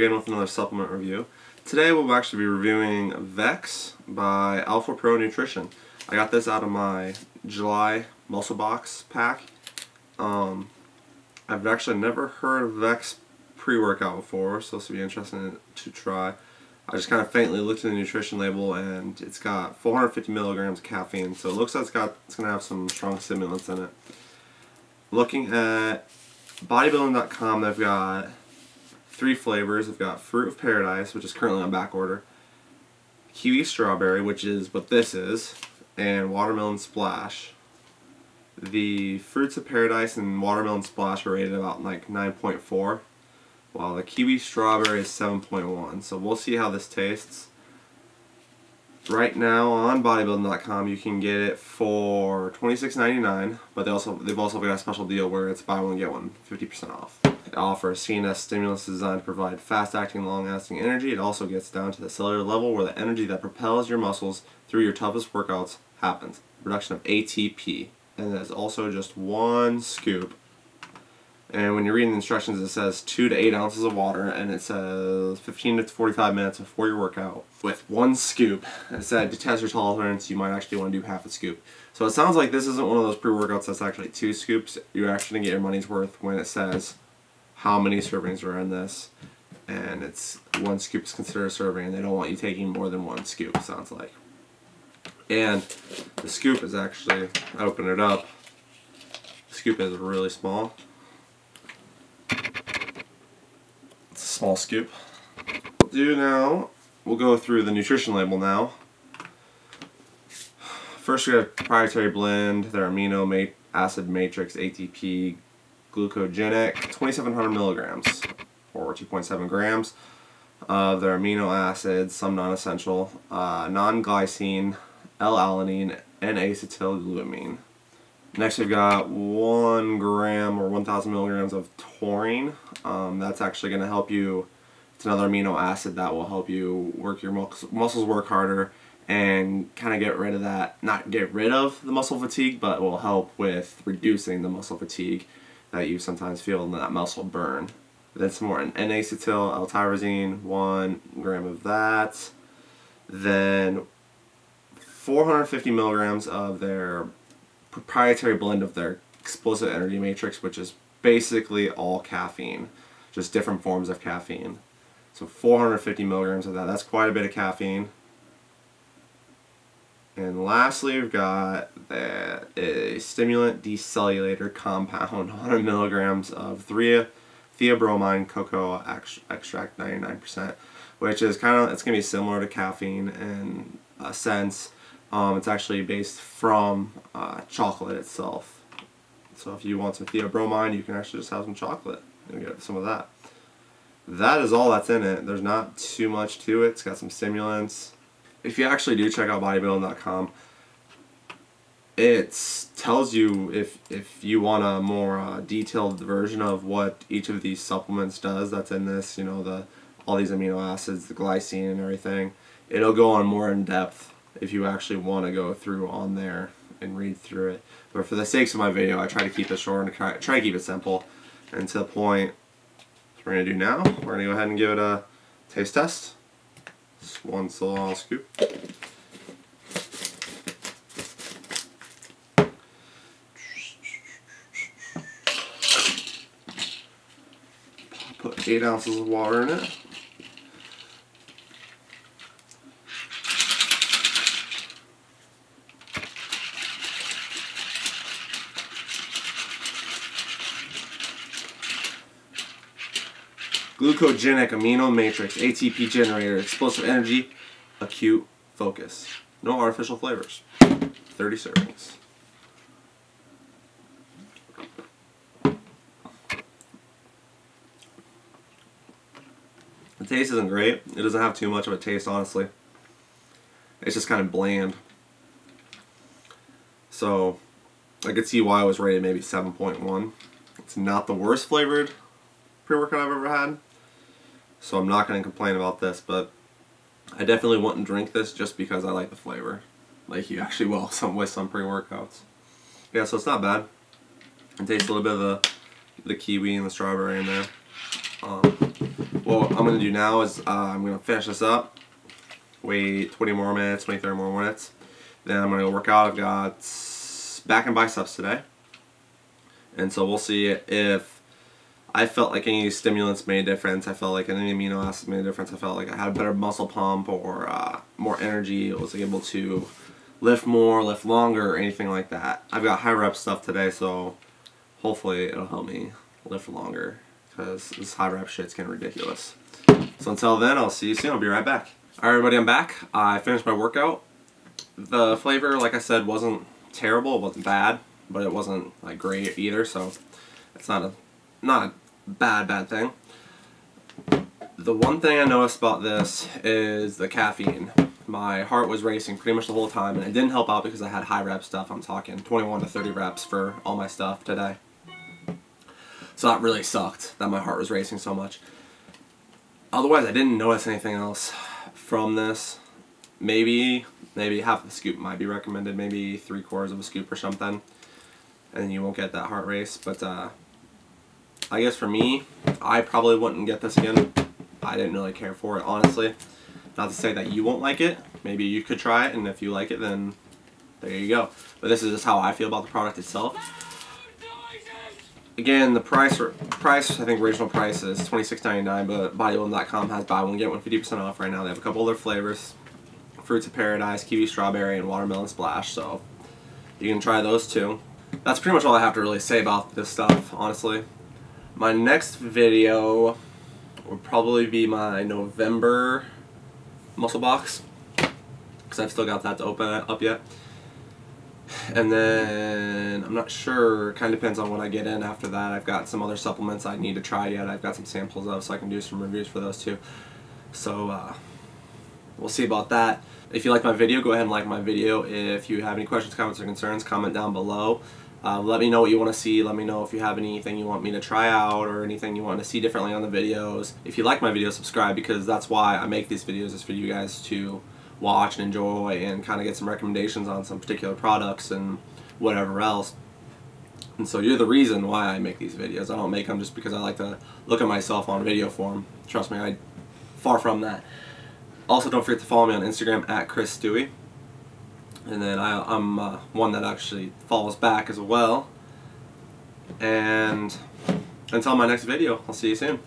again with another supplement review. Today we'll actually be reviewing Vex by Alpha Pro Nutrition. I got this out of my July Muscle Box pack. Um, I've actually never heard of Vex pre-workout before, so this will be interesting to try. I just kind of faintly looked at the nutrition label and it's got 450 milligrams of caffeine, so it looks like it's got it's gonna have some strong stimulants in it. Looking at bodybuilding.com, they've got three flavors. They've got Fruit of Paradise, which is currently on back order, Kiwi Strawberry, which is what this is, and Watermelon Splash. The Fruits of Paradise and Watermelon Splash are rated about like 9.4, while the Kiwi Strawberry is 7.1. So we'll see how this tastes. Right now on bodybuilding.com you can get it for $26.99, but they also they've also got a special deal where it's buy one get one, 50% off. It offers CNS stimulus designed to provide fast-acting, long-lasting energy. It also gets down to the cellular level where the energy that propels your muscles through your toughest workouts happens. Production of ATP, and there's also just one scoop and when you're reading the instructions, it says 2 to 8 ounces of water, and it says 15 to 45 minutes before your workout with one scoop. It said to test your tolerance, you might actually want to do half a scoop. So it sounds like this isn't one of those pre-workouts that's actually two scoops. You're actually going to get your money's worth when it says how many servings are in this. And it's one scoop is considered a serving, and they don't want you taking more than one scoop, sounds like. And the scoop is actually, I open it up, the scoop is really small. It's a small scoop. We'll do now, we'll go through the nutrition label now. First we have proprietary blend, their amino acid matrix ATP glucogenic, 2700 milligrams or 2.7 grams of their amino acids, some non-essential, uh, non-glycine, L-alanine, and acetylglutamine. Next we've got one gram or 1,000 milligrams of taurine. Um, that's actually going to help you, it's another amino acid that will help you work your muscles work harder and kind of get rid of that, not get rid of the muscle fatigue, but will help with reducing the muscle fatigue that you sometimes feel in that muscle burn. Then some more N-acetyl L-tyrosine, one gram of that. Then 450 milligrams of their proprietary blend of their explosive energy matrix, which is basically all caffeine, just different forms of caffeine. So 450 milligrams of that, that's quite a bit of caffeine. And lastly, we've got a stimulant decellulator compound, 100 milligrams of 3 theobromine cocoa extract 99%, which is kind of, it's going to be similar to caffeine in a sense. Um, it's actually based from uh, chocolate itself. So if you want some theobromine, you can actually just have some chocolate and get some of that. That is all that's in it. There's not too much to it. It's got some stimulants. If you actually do check out bodybuilding.com, it tells you if if you want a more uh, detailed version of what each of these supplements does that's in this you know the all these amino acids the glycine and everything it'll go on more in depth if you actually want to go through on there and read through it. But for the sakes of my video, I try to keep it short and try, try to keep it simple and to the point. What we're going to do now, we're going to go ahead and give it a taste test. Just one small scoop. Put 8 ounces of water in it. Glucogenic amino matrix, ATP generator, explosive energy, acute focus. No artificial flavors. 30 servings. The taste isn't great. It doesn't have too much of a taste, honestly. It's just kind of bland. So, I could see why it was rated maybe 7.1. It's not the worst flavored pre-workout I've ever had. So I'm not going to complain about this, but I definitely wouldn't drink this just because I like the flavor. Like you actually will some with some pre-workouts. Yeah, so it's not bad. It tastes a little bit of the, the kiwi and the strawberry in there. Um, what I'm going to do now is uh, I'm going to finish this up, wait 20 more minutes, 20, 30 more minutes, then I'm going to go work out. I've got back and biceps today, and so we'll see if I felt like any stimulants made a difference. I felt like any amino acids made a difference. I felt like I had a better muscle pump or uh, more energy. I was able to lift more, lift longer, or anything like that. I've got high rep stuff today, so hopefully it'll help me lift longer because this high rep shit's getting ridiculous. So until then, I'll see you soon. I'll be right back. Alright everybody, I'm back. I finished my workout. The flavor, like I said, wasn't terrible. It wasn't bad, but it wasn't like great either, so it's not a not a bad, bad thing. The one thing I noticed about this is the caffeine. My heart was racing pretty much the whole time, and it didn't help out because I had high rep stuff. I'm talking 21 to 30 reps for all my stuff today. So that really sucked that my heart was racing so much. Otherwise, I didn't notice anything else from this. Maybe, maybe half a scoop might be recommended, maybe three quarters of a scoop or something. And you won't get that heart race. But uh, I guess for me, I probably wouldn't get this again. I didn't really care for it, honestly. Not to say that you won't like it. Maybe you could try it, and if you like it, then there you go. But this is just how I feel about the product itself. Again, the price, price I think original price is $26.99, but bodybuilding.com has buy one get one 50% off right now. They have a couple other flavors, Fruits of Paradise, Kiwi Strawberry, and Watermelon Splash. So you can try those too. That's pretty much all I have to really say about this stuff, honestly. My next video will probably be my November muscle box because I've still got that to open up yet. And then I'm not sure, kind of depends on what I get in after that. I've got some other supplements I need to try yet. I've got some samples of so I can do some reviews for those too. So uh, we'll see about that. If you like my video, go ahead and like my video. If you have any questions, comments, or concerns, comment down below. Uh, let me know what you want to see. Let me know if you have anything you want me to try out or anything you want to see differently on the videos. If you like my videos, subscribe because that's why I make these videos is for you guys to watch and enjoy and kind of get some recommendations on some particular products and whatever else. And so you're the reason why I make these videos. I don't make them just because I like to look at myself on video form. Trust me, I far from that. Also, don't forget to follow me on Instagram at Chris Stewy. And then I, am uh, one that actually follows back as well. And until my next video, I'll see you soon.